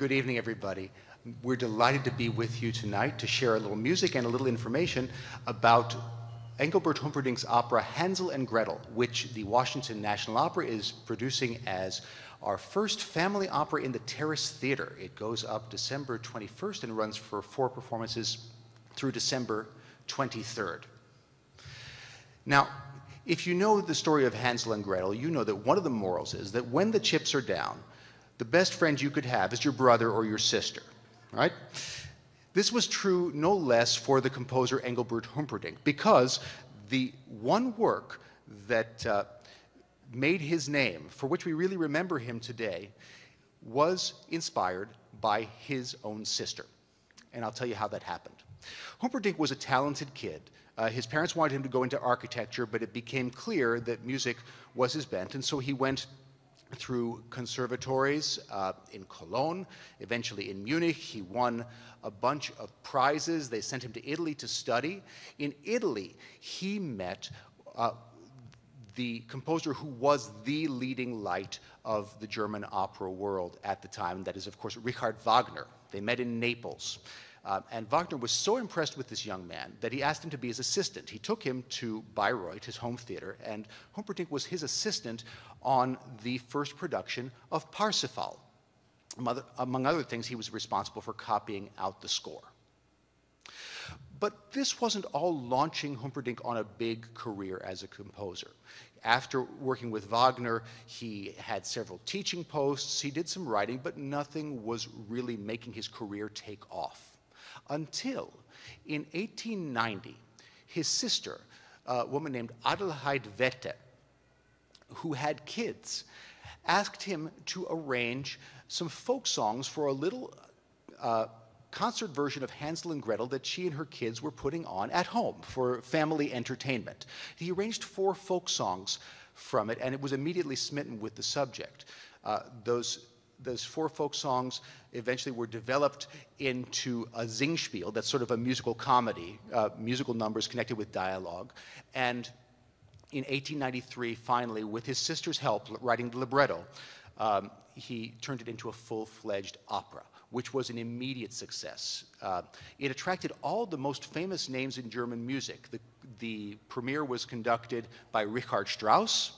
Good evening, everybody. We're delighted to be with you tonight to share a little music and a little information about Engelbert Humperdinck's opera Hansel and Gretel, which the Washington National Opera is producing as our first family opera in the Terrace Theater. It goes up December 21st and runs for four performances through December 23rd. Now, if you know the story of Hansel and Gretel, you know that one of the morals is that when the chips are down, the best friend you could have is your brother or your sister, right? This was true no less for the composer Engelbert Humperdinck, because the one work that uh, made his name, for which we really remember him today, was inspired by his own sister. And I'll tell you how that happened. Humperdinck was a talented kid. Uh, his parents wanted him to go into architecture, but it became clear that music was his bent, and so he went through conservatories uh, in Cologne, eventually in Munich. He won a bunch of prizes. They sent him to Italy to study. In Italy, he met uh, the composer who was the leading light of the German opera world at the time. That is, of course, Richard Wagner. They met in Naples. Uh, and Wagner was so impressed with this young man that he asked him to be his assistant. He took him to Bayreuth, his home theater, and Humperdinck was his assistant on the first production of Parsifal. Among other things, he was responsible for copying out the score. But this wasn't all launching Humperdinck on a big career as a composer. After working with Wagner, he had several teaching posts, he did some writing, but nothing was really making his career take off. Until in 1890, his sister, a woman named Adelheid Wette, who had kids, asked him to arrange some folk songs for a little uh, concert version of Hansel and Gretel that she and her kids were putting on at home for family entertainment. He arranged four folk songs from it, and it was immediately smitten with the subject. Uh, those those four folk songs eventually were developed into a Singspiel, that's sort of a musical comedy, uh, musical numbers connected with dialogue. And in 1893, finally, with his sister's help, writing the libretto, um, he turned it into a full-fledged opera, which was an immediate success. Uh, it attracted all the most famous names in German music. The, the premiere was conducted by Richard Strauss.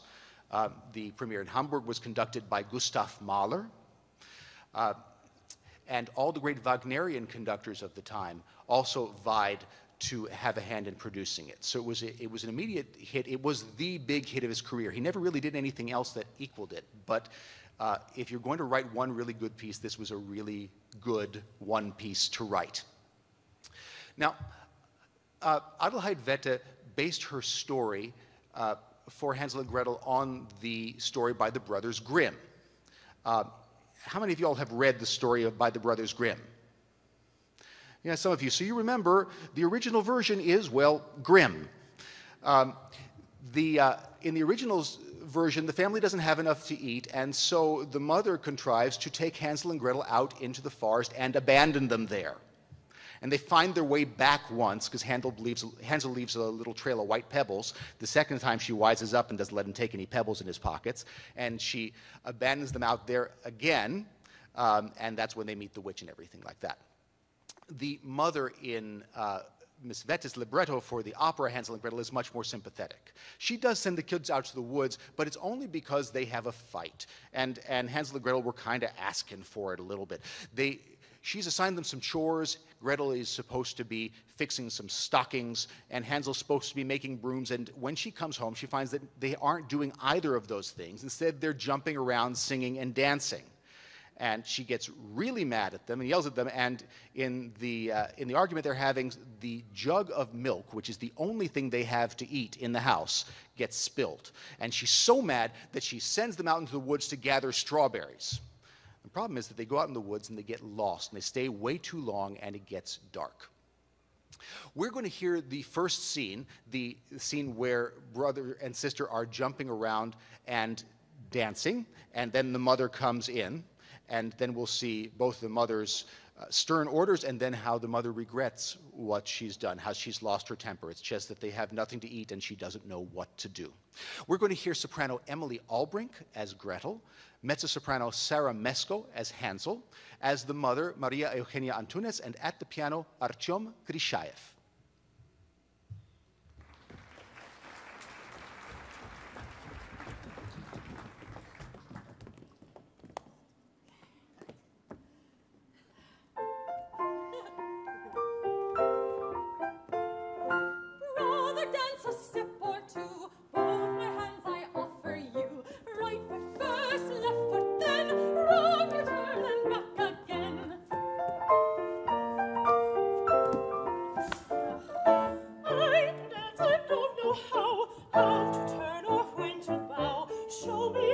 Uh, the premiere in Hamburg was conducted by Gustav Mahler. Uh, and all the great Wagnerian conductors of the time also vied to have a hand in producing it. So it was, a, it was an immediate hit. It was the big hit of his career. He never really did anything else that equaled it. But uh, if you're going to write one really good piece, this was a really good one piece to write. Now, uh, Adelheid Wette based her story uh, for Hansel and Gretel on the story by the brothers Grimm. Uh, how many of you all have read the story of, by the brothers Grimm? Yeah, some of you. So you remember the original version is, well, Grimm. Um, the, uh, in the original version, the family doesn't have enough to eat, and so the mother contrives to take Hansel and Gretel out into the forest and abandon them there. And they find their way back once because Hansel leaves, Hansel leaves a little trail of white pebbles. The second time she wises up and doesn't let him take any pebbles in his pockets. And she abandons them out there again. Um, and that's when they meet the witch and everything like that. The mother in uh, Miss Wette's libretto for the opera Hansel and Gretel is much more sympathetic. She does send the kids out to the woods, but it's only because they have a fight. And, and Hansel and Gretel were kind of asking for it a little bit. They, she's assigned them some chores. Gretel is supposed to be fixing some stockings, and Hansel's supposed to be making brooms. And when she comes home, she finds that they aren't doing either of those things. Instead, they're jumping around, singing, and dancing. And she gets really mad at them and yells at them. And in the, uh, in the argument they're having, the jug of milk, which is the only thing they have to eat in the house, gets spilled. And she's so mad that she sends them out into the woods to gather strawberries. The problem is that they go out in the woods and they get lost and they stay way too long and it gets dark. We're going to hear the first scene, the scene where brother and sister are jumping around and dancing, and then the mother comes in, and then we'll see both the mother's uh, stern orders and then how the mother regrets what she's done, how she's lost her temper. It's just that they have nothing to eat and she doesn't know what to do. We're going to hear soprano Emily Albrink as Gretel mezzo-soprano Sarah Mesko as Hansel, as the mother, Maria Eugenia Antunes, and at the piano, Artyom Grishaev.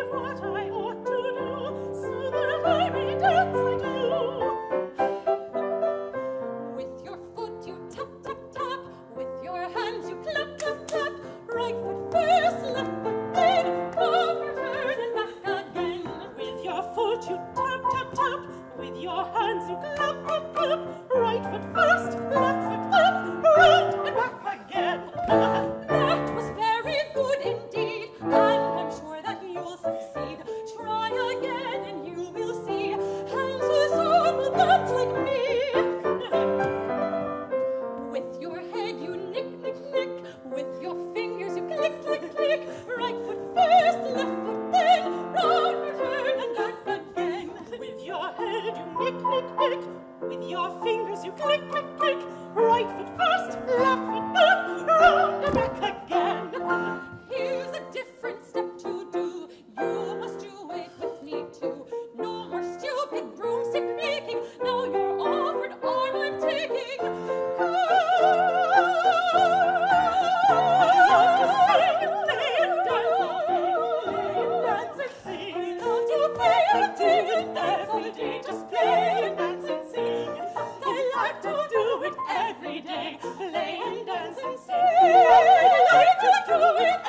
water.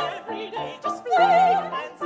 every day just play and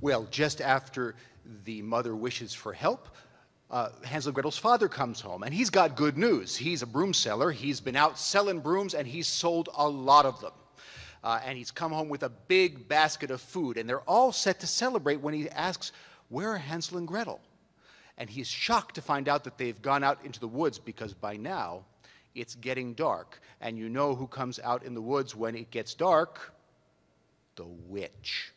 Well, just after the mother wishes for help, uh, Hansel and Gretel's father comes home, and he's got good news. He's a broom seller. He's been out selling brooms, and he's sold a lot of them. Uh, and he's come home with a big basket of food, and they're all set to celebrate when he asks, Where are Hansel and Gretel? And he's shocked to find out that they've gone out into the woods because by now it's getting dark. And you know who comes out in the woods when it gets dark? The witch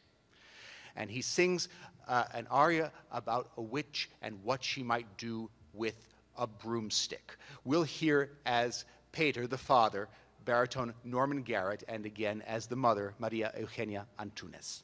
and he sings uh, an aria about a witch and what she might do with a broomstick. We'll hear as Peter, the father, baritone Norman Garrett, and again as the mother, Maria Eugenia Antunes.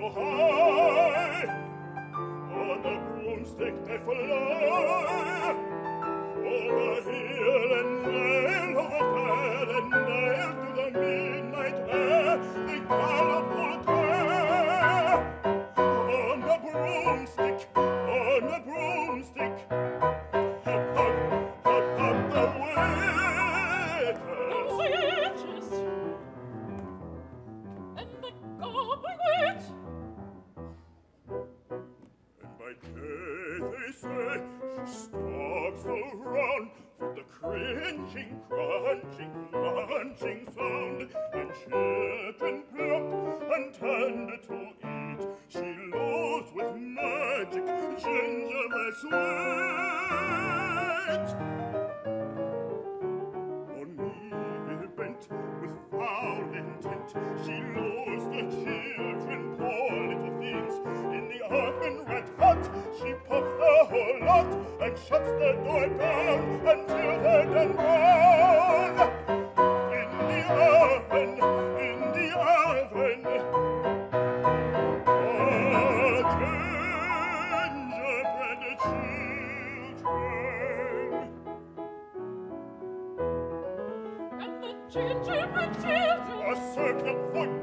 so high. On the broomstick they fly over here A circle for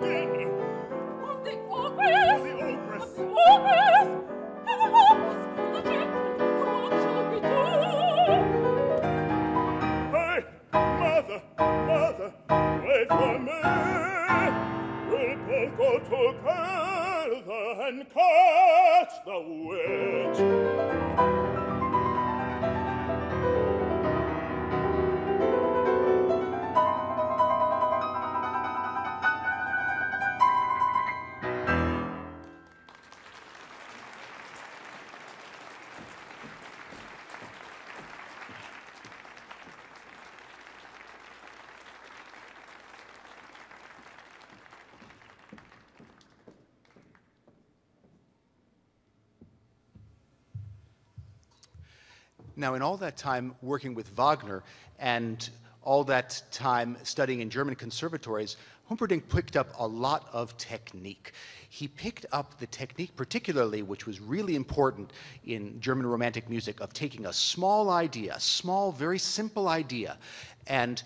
Now, in all that time working with Wagner and all that time studying in German conservatories, Humperdinck picked up a lot of technique. He picked up the technique, particularly, which was really important in German romantic music, of taking a small idea, a small, very simple idea, and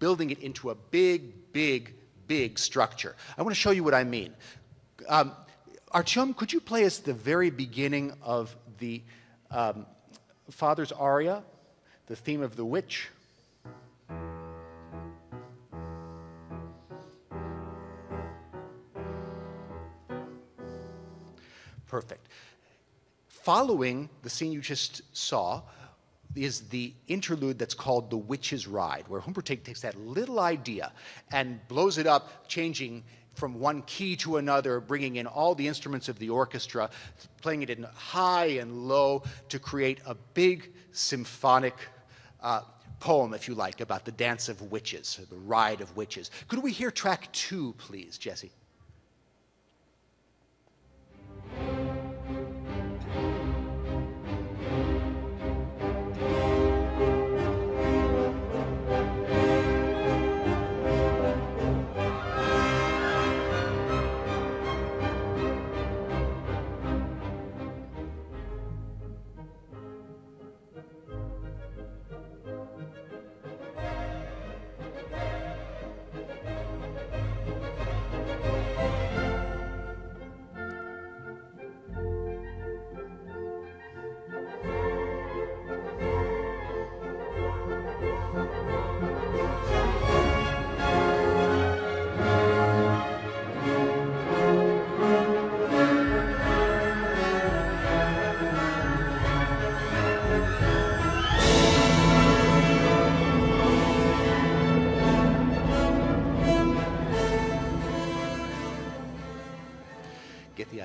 building it into a big, big, big structure. I want to show you what I mean. Um, Artyom, could you play us the very beginning of the um, Father's aria, the theme of the witch? Perfect. Following the scene you just saw is the interlude that's called The Witch's Ride, where Humperdinck takes that little idea and blows it up, changing from one key to another, bringing in all the instruments of the orchestra, playing it in high and low to create a big symphonic uh, poem, if you like, about the dance of witches, the ride of witches. Could we hear track two, please, Jesse?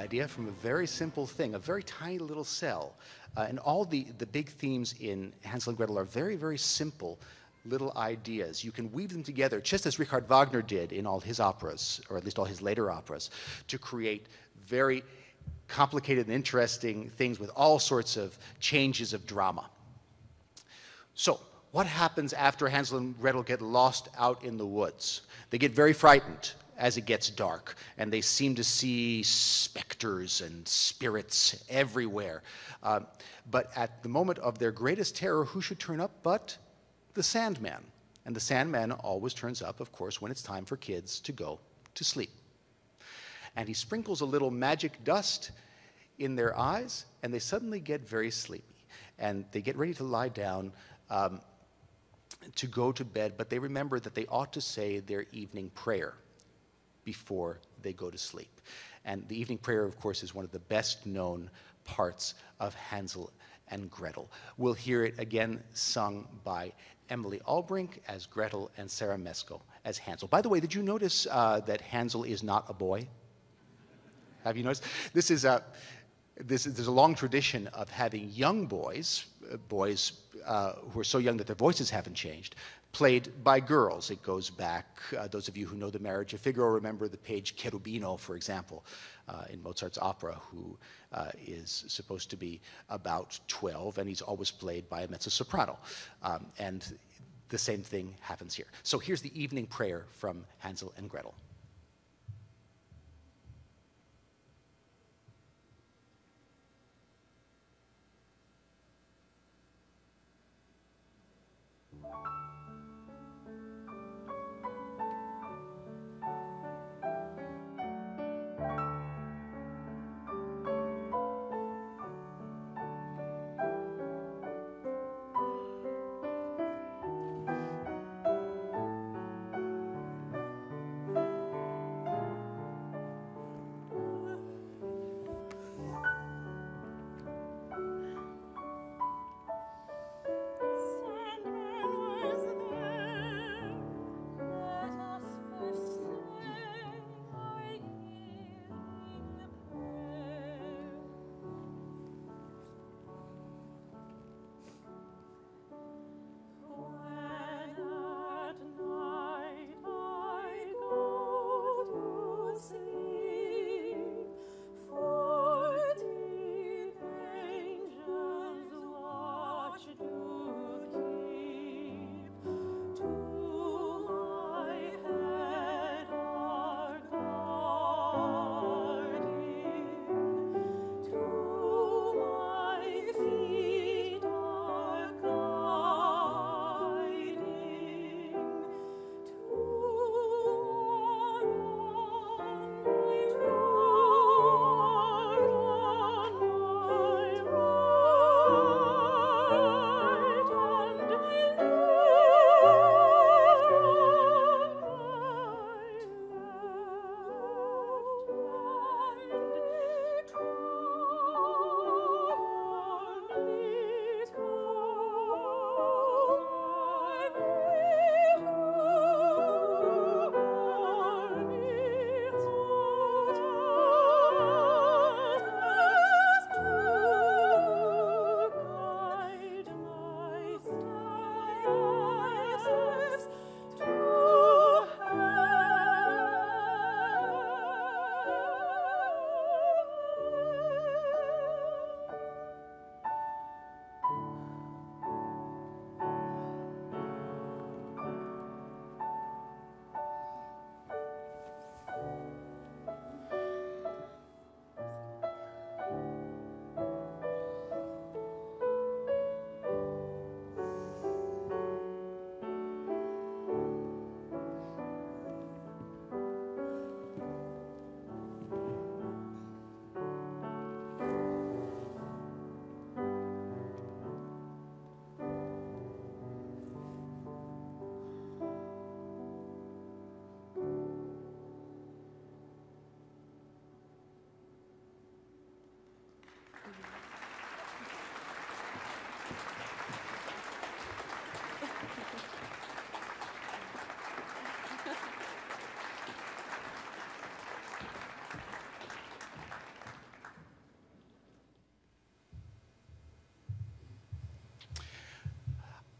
Idea from a very simple thing, a very tiny little cell. Uh, and all the, the big themes in Hansel and Gretel are very, very simple little ideas. You can weave them together, just as Richard Wagner did in all his operas, or at least all his later operas, to create very complicated and interesting things with all sorts of changes of drama. So, what happens after Hansel and Gretel get lost out in the woods? They get very frightened. As it gets dark, and they seem to see specters and spirits everywhere. Uh, but at the moment of their greatest terror, who should turn up but the Sandman? And the Sandman always turns up, of course, when it's time for kids to go to sleep. And he sprinkles a little magic dust in their eyes, and they suddenly get very sleepy. And they get ready to lie down um, to go to bed, but they remember that they ought to say their evening prayer before they go to sleep. And the evening prayer, of course, is one of the best known parts of Hansel and Gretel. We'll hear it again sung by Emily Albrink as Gretel and Sarah Mesko as Hansel. By the way, did you notice uh, that Hansel is not a boy? Have you noticed? This is a, this is, there's a long tradition of having young boys, uh, boys uh, who are so young that their voices haven't changed, played by girls. It goes back, uh, those of you who know the marriage of Figaro remember the page Cherubino, for example, uh, in Mozart's opera, who uh, is supposed to be about 12, and he's always played by a mezzo soprano. Um, and the same thing happens here. So here's the evening prayer from Hansel and Gretel.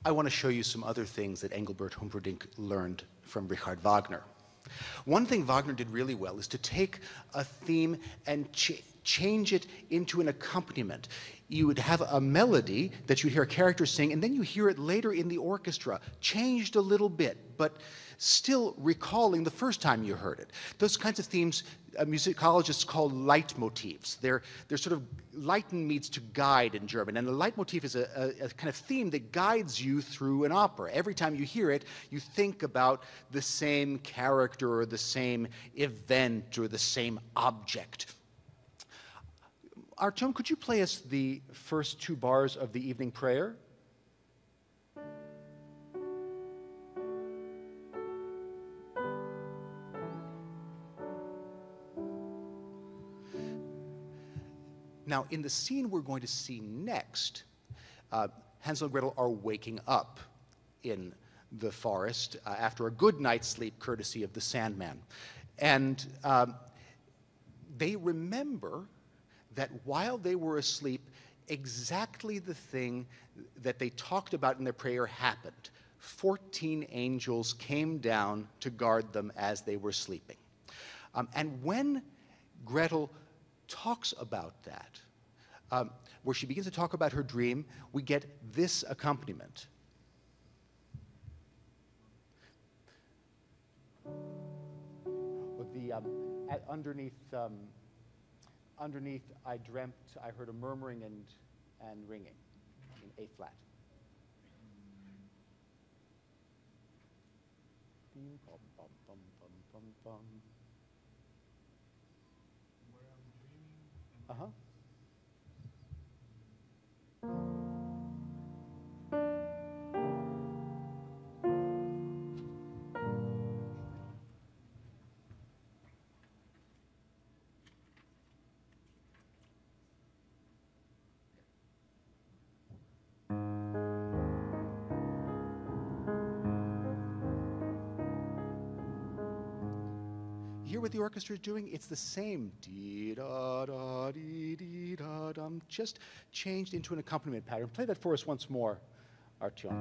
I want to show you some other things that Engelbert Humperdinck learned from Richard Wagner. One thing Wagner did really well is to take a theme and ch- change it into an accompaniment. You would have a melody that you'd hear a character sing, and then you hear it later in the orchestra, changed a little bit, but still recalling the first time you heard it. Those kinds of themes uh, musicologists call leitmotifs. They're, they're sort of leiten means to guide in German, and a leitmotif is a, a, a kind of theme that guides you through an opera. Every time you hear it, you think about the same character or the same event or the same object. Artyom, could you play us the first two bars of the evening prayer? Now, in the scene we're going to see next, uh, Hansel and Gretel are waking up in the forest uh, after a good night's sleep, courtesy of the Sandman. And um, they remember that while they were asleep, exactly the thing that they talked about in their prayer happened. 14 angels came down to guard them as they were sleeping. Um, and when Gretel talks about that, um, where she begins to talk about her dream, we get this accompaniment. The um, at, underneath, um, underneath, I dreamt I heard a murmuring and and ringing in A flat. Uh huh. Hear what the orchestra is doing? It's the same dee da da dee da dum, just changed into an accompaniment pattern. Play that for us once more, Artyom.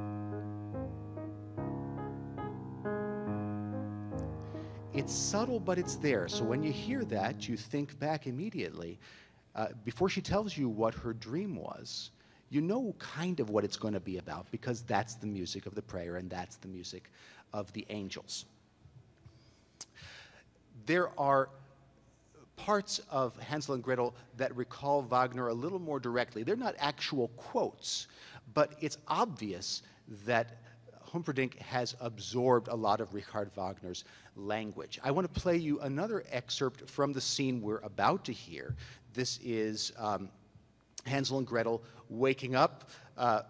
It's subtle, but it's there. So when you hear that, you think back immediately. Uh, before she tells you what her dream was, you know kind of what it's going to be about because that's the music of the prayer and that's the music of the angels there are parts of Hansel and Gretel that recall Wagner a little more directly. They're not actual quotes, but it's obvious that Humperdinck has absorbed a lot of Richard Wagner's language. I want to play you another excerpt from the scene we're about to hear. This is um, Hansel and Gretel waking up. Uh,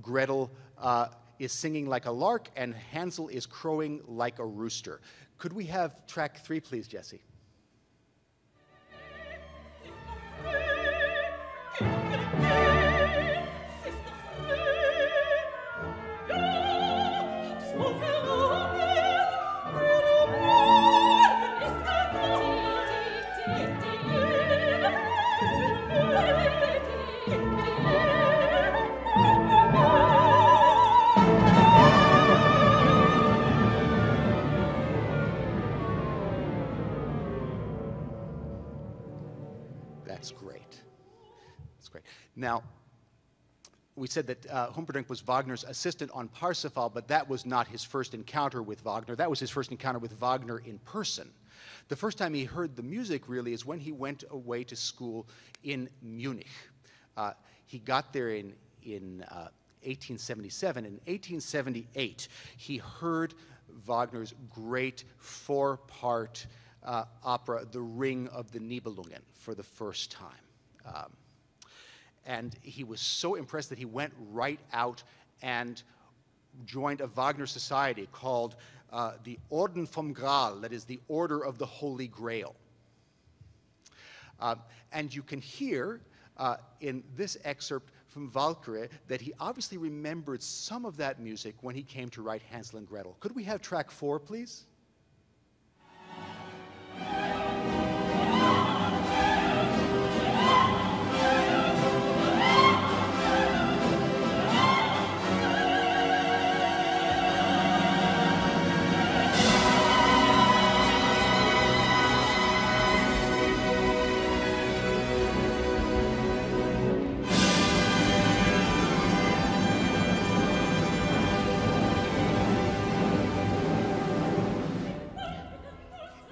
Gretel uh, is singing like a lark, and Hansel is crowing like a rooster. Could we have track three, please, Jesse? Now, we said that uh, Humperdinck was Wagner's assistant on Parsifal, but that was not his first encounter with Wagner. That was his first encounter with Wagner in person. The first time he heard the music, really, is when he went away to school in Munich. Uh, he got there in, in uh, 1877. In 1878, he heard Wagner's great four part uh, opera, The Ring of the Nibelungen, for the first time. Um, and he was so impressed that he went right out and joined a Wagner society called uh, the Orden vom Gral, that is the Order of the Holy Grail. Uh, and you can hear uh, in this excerpt from Valkyrie that he obviously remembered some of that music when he came to write Hansel and Gretel. Could we have track four, please?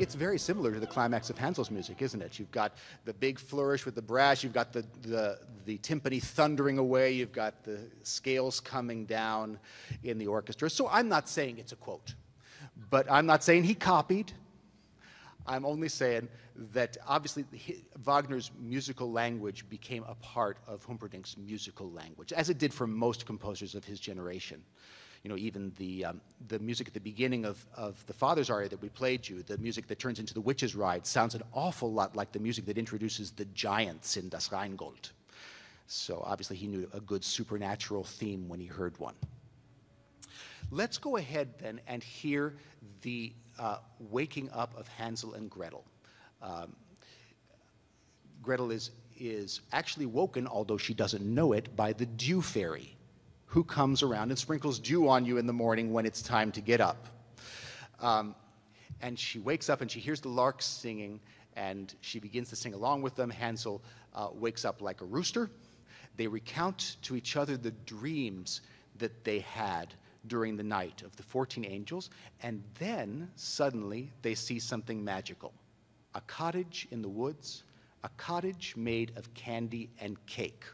It's very similar to the climax of Hansel's music, isn't it? You've got the big flourish with the brass, you've got the, the, the timpani thundering away, you've got the scales coming down in the orchestra. So I'm not saying it's a quote, but I'm not saying he copied. I'm only saying that obviously Wagner's musical language became a part of Humperdinck's musical language, as it did for most composers of his generation. You know, even the, um, the music at the beginning of, of the Father's aria that we played you, the music that turns into the Witch's Ride, sounds an awful lot like the music that introduces the giants in Das Rheingold. So obviously he knew a good supernatural theme when he heard one. Let's go ahead then and hear the uh, waking up of Hansel and Gretel. Um, Gretel is, is actually woken, although she doesn't know it, by the dew fairy, who comes around and sprinkles dew on you in the morning when it's time to get up. Um, and she wakes up and she hears the larks singing, and she begins to sing along with them. Hansel uh, wakes up like a rooster. They recount to each other the dreams that they had during the night of the 14 angels, and then suddenly they see something magical a cottage in the woods, a cottage made of candy and cake.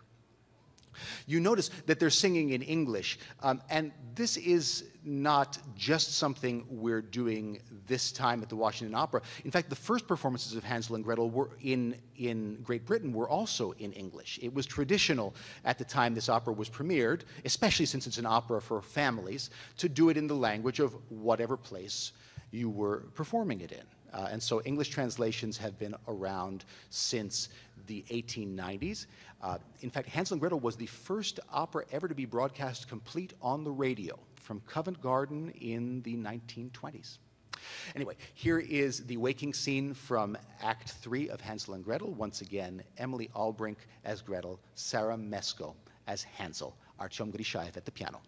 You notice that they're singing in English, um, and this is not just something we're doing this time at the Washington Opera. In fact, the first performances of Hansel and Gretel were in, in Great Britain were also in English. It was traditional at the time this opera was premiered, especially since it's an opera for families, to do it in the language of whatever place you were performing it in. Uh, and so English translations have been around since the 1890s. Uh, in fact, Hansel and Gretel was the first opera ever to be broadcast complete on the radio from Covent Garden in the 1920s. Anyway, here is the waking scene from Act 3 of Hansel and Gretel. Once again, Emily Albrink as Gretel, Sarah Mesko as Hansel, Artyom Grishaev at the piano.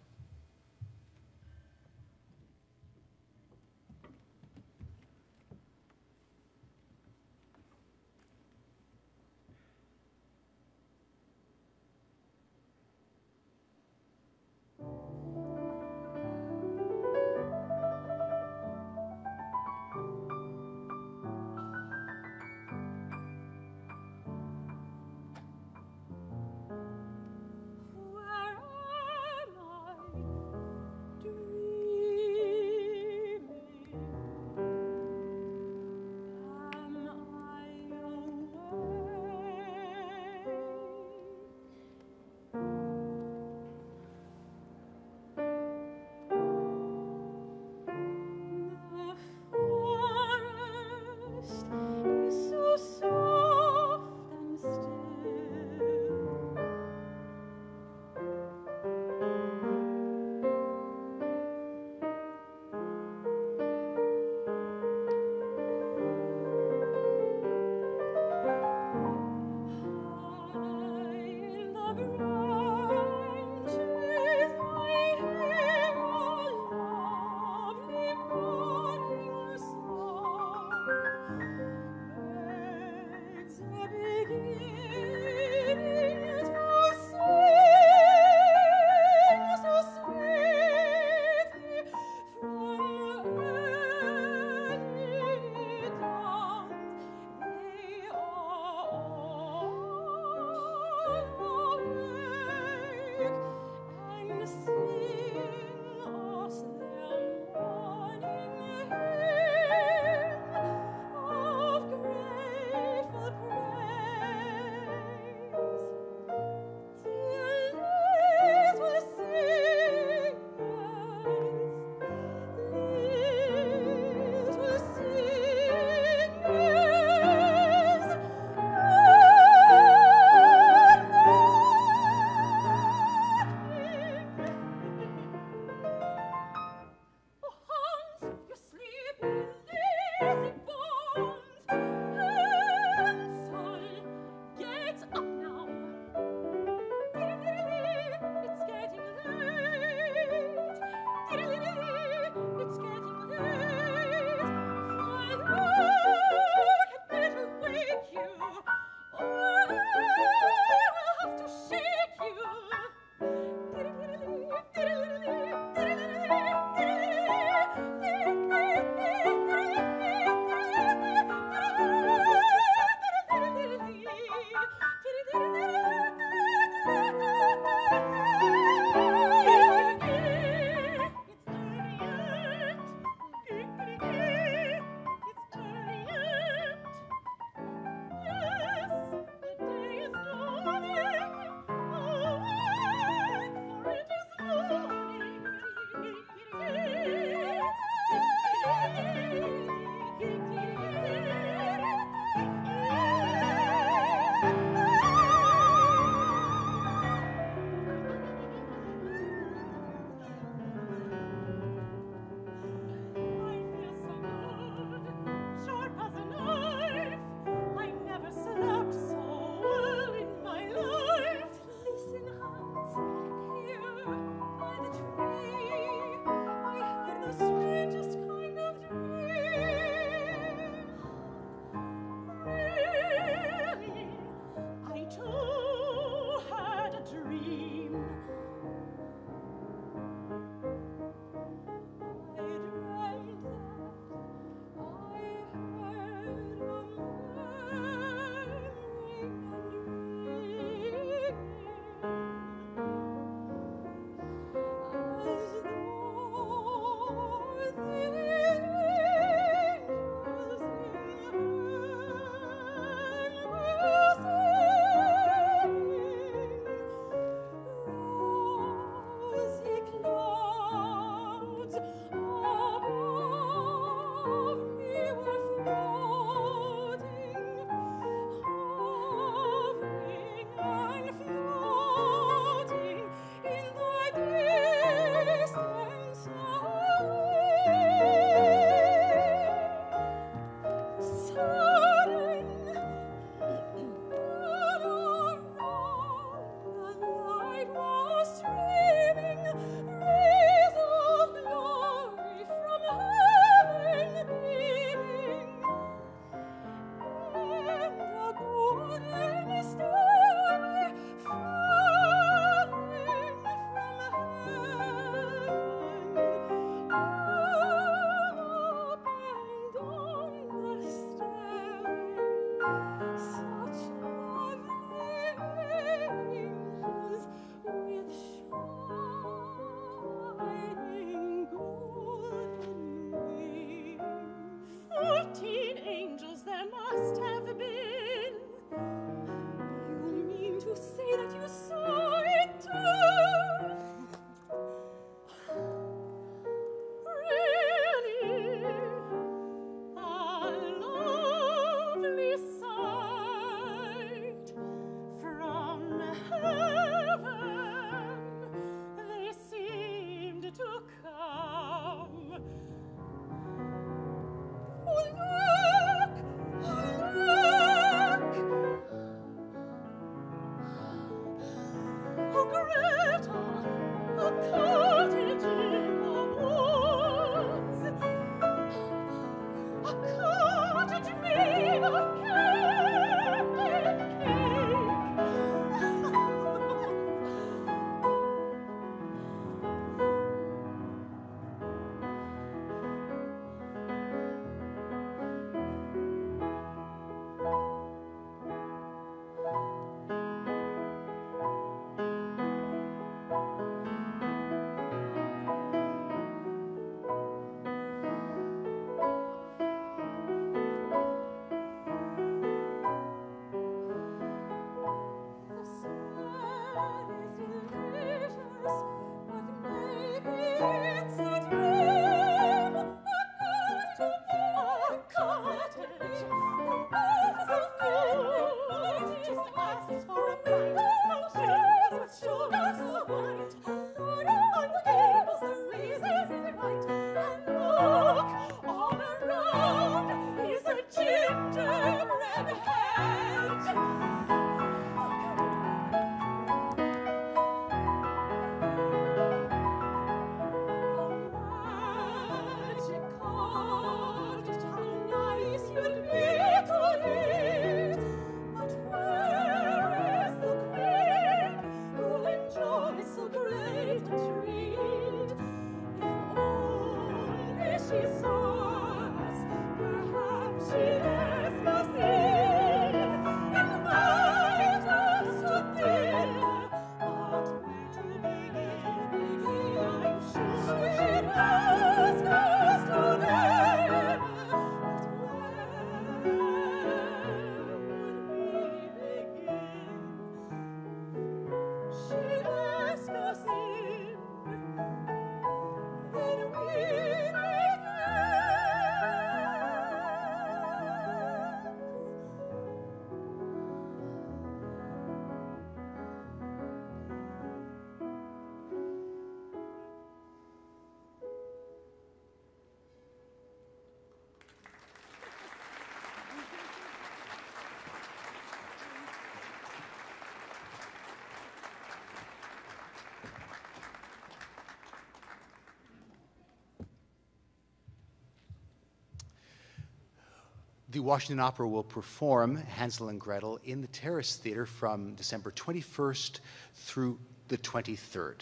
The Washington Opera will perform Hansel and Gretel in the Terrace Theater from December 21st through the 23rd.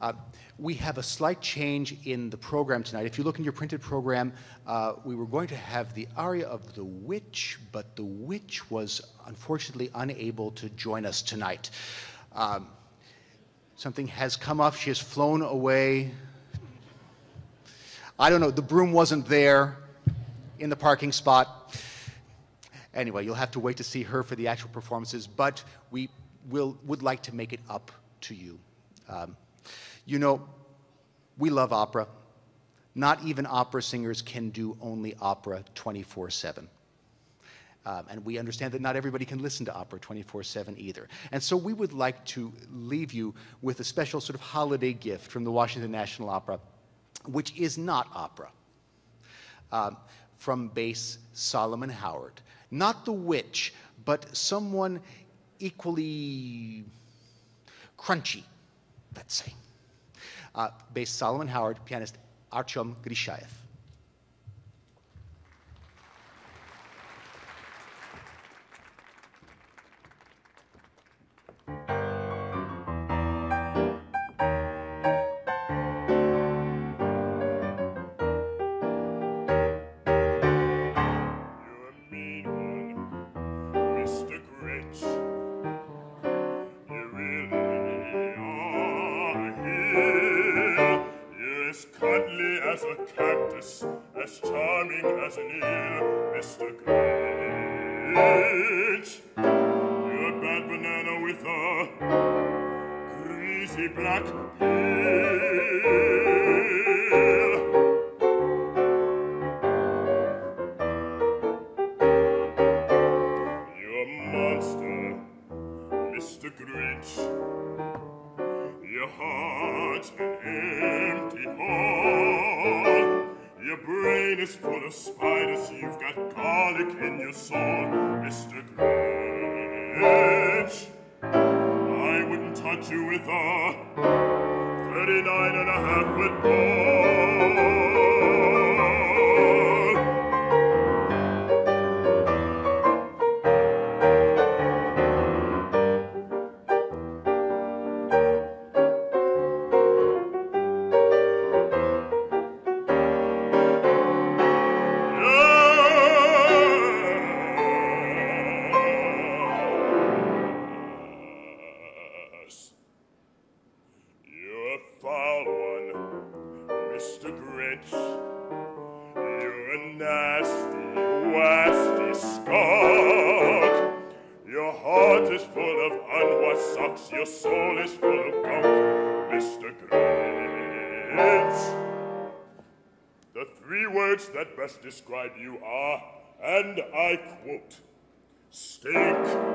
Uh, we have a slight change in the program tonight. If you look in your printed program, uh, we were going to have the aria of The Witch, but The Witch was unfortunately unable to join us tonight. Um, something has come up. She has flown away. I don't know. The broom wasn't there in the parking spot. Anyway, you'll have to wait to see her for the actual performances, but we will, would like to make it up to you. Um, you know, we love opera. Not even opera singers can do only opera 24 7. Um, and we understand that not everybody can listen to opera 24 7 either. And so we would like to leave you with a special sort of holiday gift from the Washington National Opera, which is not opera, um, from bass Solomon Howard. Not the witch, but someone equally crunchy, let's say. Uh, bass Solomon Howard, pianist Artyom Grishaev. voice as charming as an eel, Mr. Grinch. You're a bad banana with a greasy black best describe you are, and I quote, stink,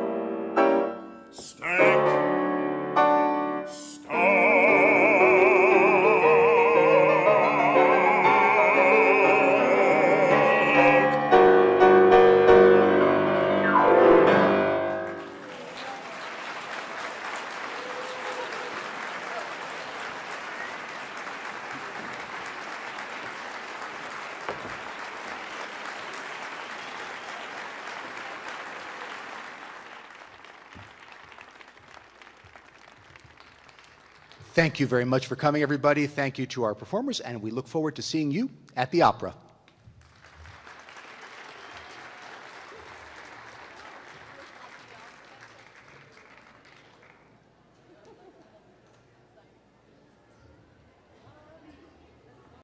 Thank you very much for coming, everybody. Thank you to our performers, and we look forward to seeing you at the opera.